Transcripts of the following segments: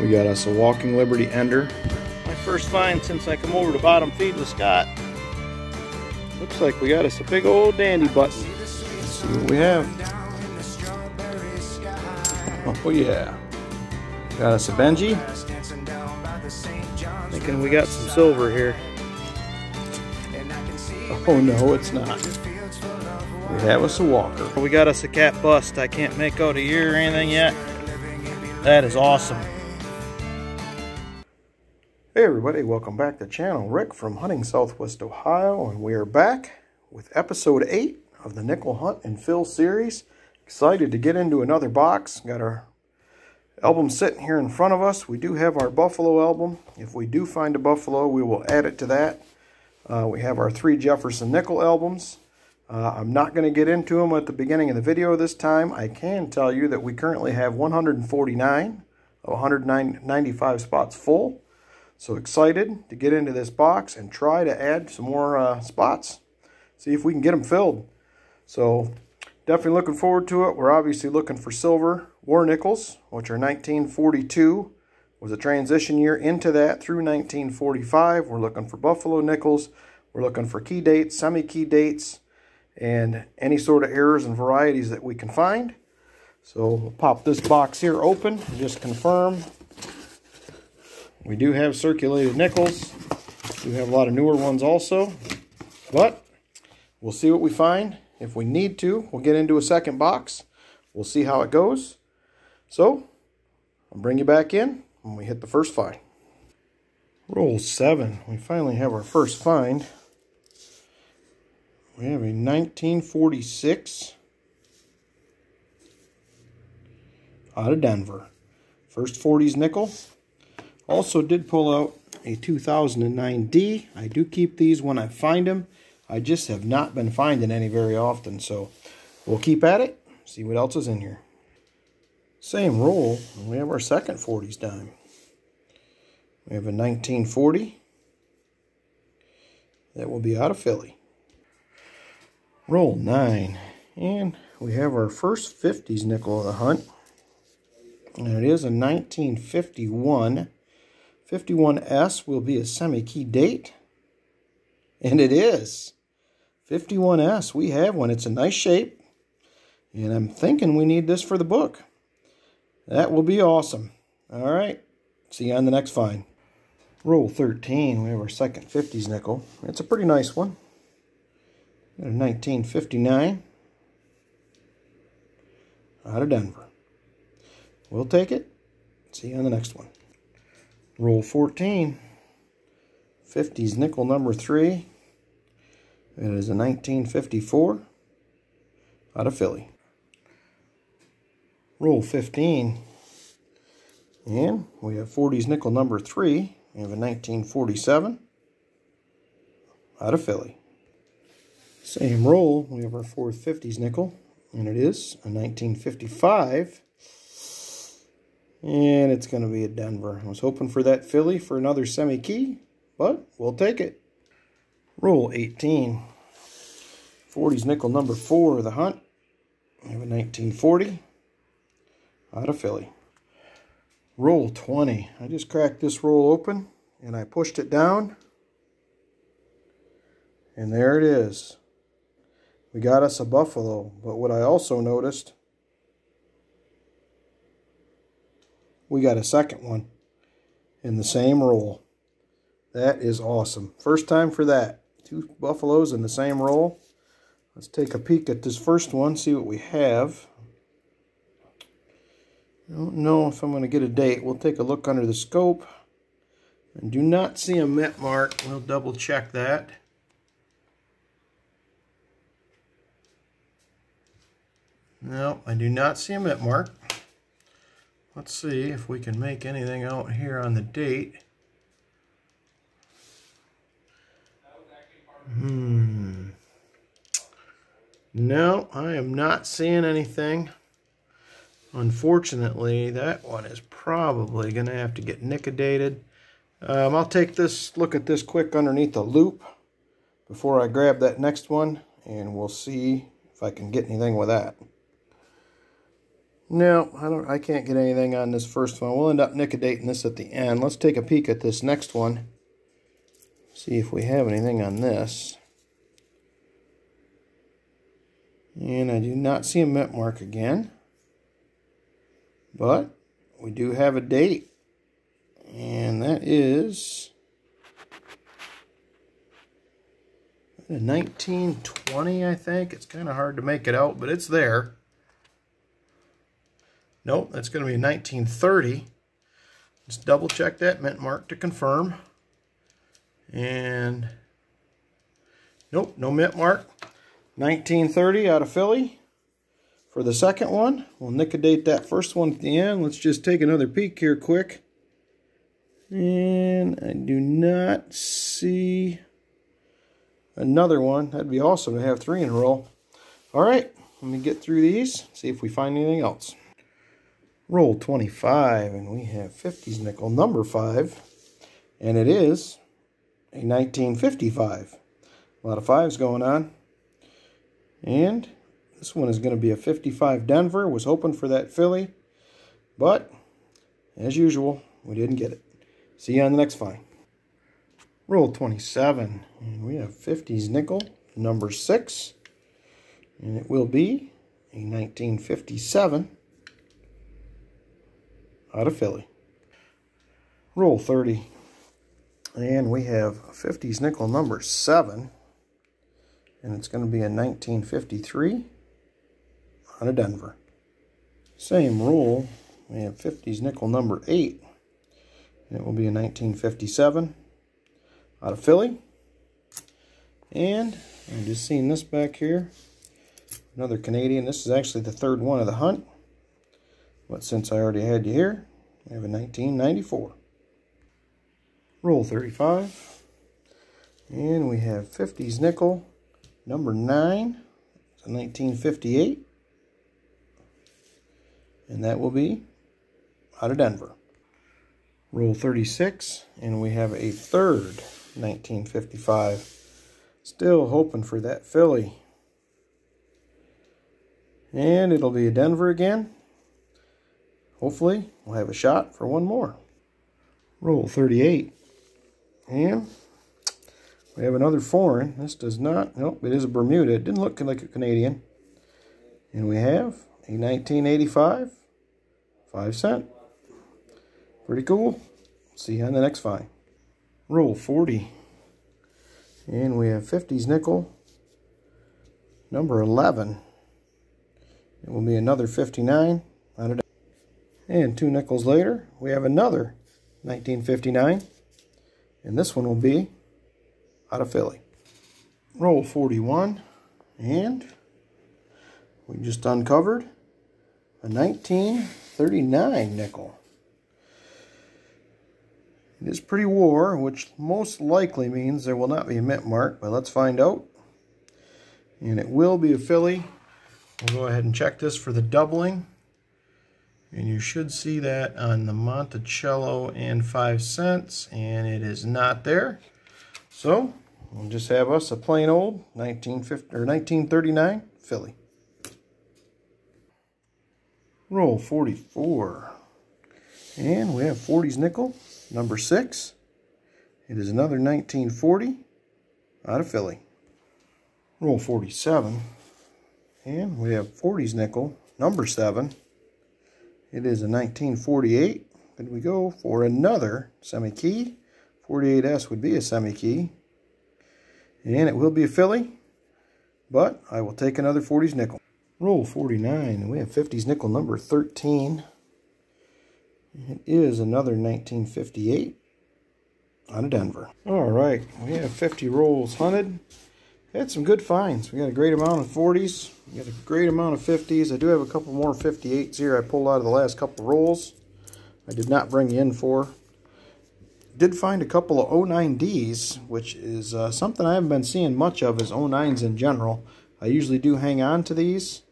We got us a Walking Liberty Ender. My first find since I come over to bottom feed with Scott. Looks like we got us a big old dandy button. Let's see what we have. Oh yeah. Got us a Benji. Thinking we got some silver here. Oh no, it's not. We have us a Walker. We got us a Capped Bust. I can't make out a year or anything yet. That is awesome. Hey everybody, welcome back to the channel. Rick from Hunting Southwest Ohio, and we are back with episode 8 of the Nickel Hunt and Fill series. Excited to get into another box. Got our album sitting here in front of us. We do have our Buffalo album. If we do find a Buffalo, we will add it to that. Uh, we have our three Jefferson Nickel albums. Uh, I'm not going to get into them at the beginning of the video this time. I can tell you that we currently have 149 of 195 spots full. So excited to get into this box and try to add some more uh, spots. See if we can get them filled. So definitely looking forward to it. We're obviously looking for silver war nickels, which are 1942 was a transition year into that through 1945. We're looking for buffalo nickels. We're looking for key dates, semi-key dates, and any sort of errors and varieties that we can find. So we'll pop this box here open and just confirm we do have circulated nickels. We have a lot of newer ones also. But we'll see what we find. If we need to, we'll get into a second box. We'll see how it goes. So, I'll bring you back in when we hit the first find. Roll 7. We finally have our first find. We have a 1946 out of Denver. First 40s nickel. Also did pull out a 2009D. I do keep these when I find them. I just have not been finding any very often, so we'll keep at it, see what else is in here. Same roll, we have our second 40s dime. We have a 1940. That will be out of Philly. Roll 9. And we have our first 50s nickel of the hunt. And it is a 1951 51S will be a semi-key date. And it is. 51S, we have one. It's a nice shape. And I'm thinking we need this for the book. That will be awesome. All right. See you on the next find. Roll 13. We have our second 50s nickel. It's a pretty nice one. Got a 1959 out of Denver. We'll take it. See you on the next one. Roll 14. 50s nickel number 3. It is a 1954 out of Philly. Roll 15. And we have 40s nickel number 3. We have a 1947 out of Philly. Same roll, we have our fourth 50s nickel, and it is a 1955 and it's going to be a Denver. I was hoping for that Philly for another semi-key, but we'll take it. Roll 18. 40's nickel number 4 of the hunt. We have a 1940 out of Philly. Roll 20. I just cracked this roll open and I pushed it down. And there it is. We got us a buffalo. But what I also noticed we got a second one in the same roll. That is awesome. First time for that. Two buffaloes in the same roll. Let's take a peek at this first one, see what we have. I don't know if I'm going to get a date. We'll take a look under the scope. And do not see a mint mark. We'll double check that. No, I do not see a mint mark. Let's see if we can make anything out here on the date. Hmm. No, I am not seeing anything. Unfortunately, that one is probably going to have to get nickedated. Um, I'll take this, look at this quick underneath the loupe before I grab that next one, and we'll see if I can get anything with that. No, I don't. I can't get anything on this first one. We'll end up nickodating this at the end. Let's take a peek at this next one. See if we have anything on this. And I do not see a mint mark again. But we do have a date. And that is 1920, I think. It's kind of hard to make it out, but it's there. Nope, that's going to be 1930. Let's double check that mint mark to confirm. And nope, no mint mark. 1930 out of Philly. For the second one, we'll nicodate that first one at the end. Let's just take another peek here quick. And I do not see another one. That'd be awesome to have three in a row. All right, let me get through these, see if we find anything else. Roll 25, and we have 50s nickel number 5, and it is a 1955. A lot of fives going on. And this one is going to be a 55 Denver. Was hoping for that Philly, but as usual, we didn't get it. See you on the next find. Roll 27, and we have 50s nickel, number 6, and it will be a 1957 out of Philly. Roll 30, and we have 50s nickel number 7, and it's going to be a 1953 out of Denver. Same rule, we have 50s nickel number 8, and it will be a 1957 out of Philly. And I'm just seeing this back here, another Canadian. This is actually the third one of the hunt. But since I already had you here, I have a 1994. Roll 35. And we have 50s nickel, number 9. It's a 1958. And that will be out of Denver. Roll 36. And we have a third 1955. Still hoping for that Philly. And it'll be a Denver again. Hopefully, we'll have a shot for one more. Roll 38. And we have another foreign. This does not, nope, it is a Bermuda. It didn't look like a Canadian. And we have a 1985 5 cent. Pretty cool. See you on the next find. Roll 40. And we have 50s nickel, number 11. It will be another 59 out of and two nickels later, we have another 1959. And this one will be out of Philly. Roll 41. And we just uncovered a 1939 nickel. It is pretty war, which most likely means there will not be a mint mark, but let's find out. And it will be a Philly. We'll go ahead and check this for the doubling. And you should see that on the Monticello and 5 cents, and it is not there. So, we'll just have us a plain old 1950 or 1939 Philly. Roll 44. And we have 40s nickel, number 6. It is another 1940 out of Philly. Roll 47. And we have 40s nickel, number 7. It is a 1948. Could we go for another semi-key? 48S would be a semi-key. And it will be a Philly, but I will take another 40s nickel. Roll 49, and we have 50s nickel number 13. It is another 1958 out of Denver. All right, we have 50 rolls hunted. Had some good finds. We got a great amount of 40s. We got a great amount of 50s. I do have a couple more 58s here I pulled out of the last couple rolls. I did not bring in for. Did find a couple of 09Ds, which is uh, something I haven't been seeing much of is 09s in general. I usually do hang on to these,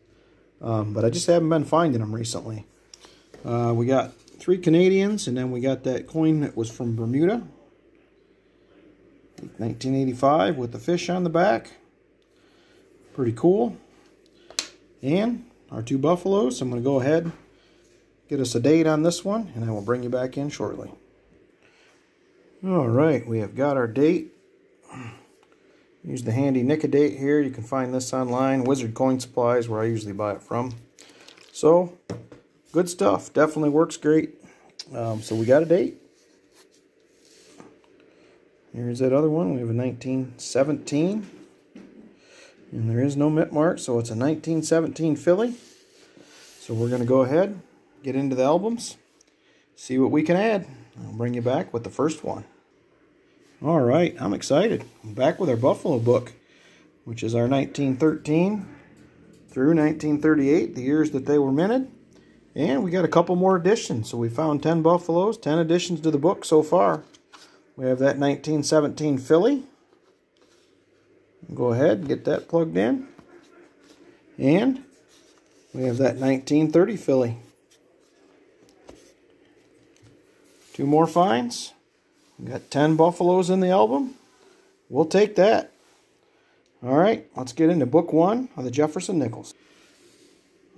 um, but I just haven't been finding them recently. Uh, we got three Canadians, and then we got that coin that was from Bermuda. 1985 with the fish on the back. Pretty cool. And our two buffaloes, I'm going to go ahead get us a date on this one, and I will bring you back in shortly. All right, we have got our date. Use the handy Nic-A-Date here. You can find this online. Wizard Coin Supplies, where I usually buy it from. So, good stuff. Definitely works great. Um, so we got a date. Here's that other one. We have a 1917. And there is no mint mark, so it's a 1917 Philly. So we're going to go ahead, get into the albums, see what we can add. I'll bring you back with the first one. All right, I'm excited. I'm back with our Buffalo book, which is our 1913 through 1938, the years that they were minted. And we got a couple more additions. So we found 10 Buffaloes, 10 additions to the book so far. We have that 1917 Philly. Go ahead and get that plugged in. And we have that 1930 Philly. Two more finds. We got 10 Buffaloes in the album. We'll take that. All right, let's get into book one of the Jefferson Nickels.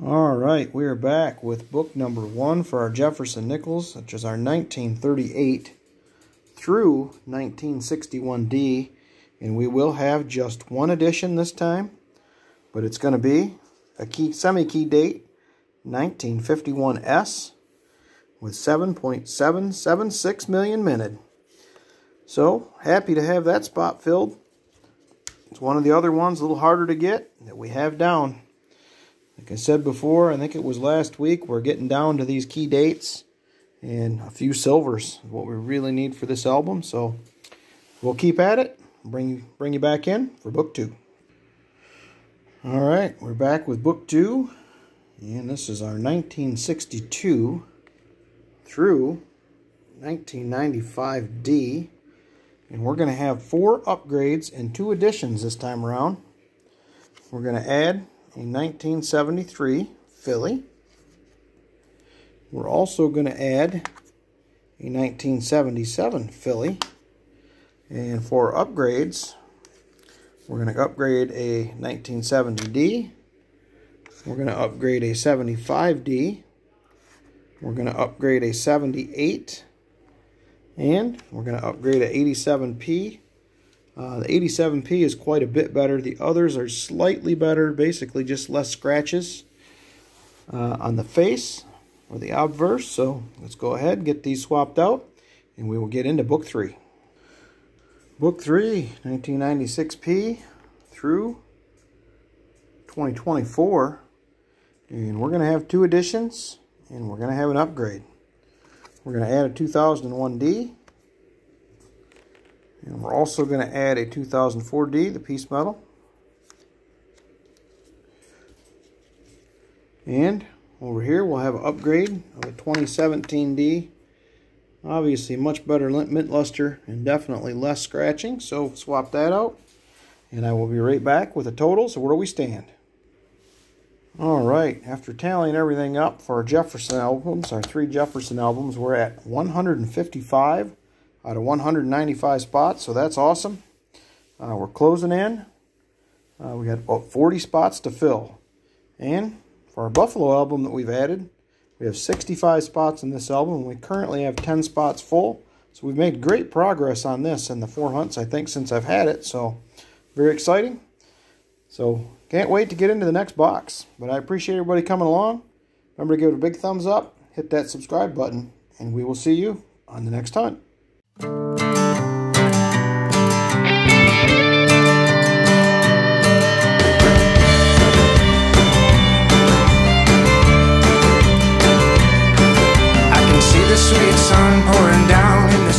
All right, we are back with book number one for our Jefferson Nickels, which is our 1938 through 1961D. And we will have just one edition this time, but it's going to be a key semi-key date, 1951S, with 7.776 million minted. So, happy to have that spot filled. It's one of the other ones, a little harder to get, that we have down. Like I said before, I think it was last week, we're getting down to these key dates and a few silvers, what we really need for this album. So, we'll keep at it, bring, bring you back in for book two. All right, we're back with book two, and this is our 1962 through 1995D. And we're going to have four upgrades and two additions this time around. We're going to add a 1973 Philly. We're also going to add a 1977 Philly. And for upgrades, we're going to upgrade a 1970D. We're going to upgrade a 75D. We're going to upgrade a 78 and we're going to upgrade an 87P. Uh, the 87P is quite a bit better. The others are slightly better, basically just less scratches uh, on the face or the obverse. So let's go ahead and get these swapped out and we will get into book three. Book three, 1996P through 2024. And we're going to have two additions, and we're going to have an upgrade. We're going to add a 2001D. And we're also going to add a 2004D, the Peace Medal. And over here we'll have an upgrade of a 2017D. Obviously much better mint luster and definitely less scratching. So swap that out. And I will be right back with the total. So where do we stand? All right, after tallying everything up for our Jefferson albums, our three Jefferson albums, we're at 155 out of 195 spots, so that's awesome. Uh, we're closing in. Uh, we got about 40 spots to fill. And for our Buffalo album that we've added, we have 65 spots in this album, we currently have 10 spots full. So we've made great progress on this in the four hunts, I think, since I've had it. So very exciting. So can't wait to get into the next box. But I appreciate everybody coming along. Remember to give it a big thumbs up, hit that subscribe button, and we will see you on the next hunt. The sweet sun pouring down in the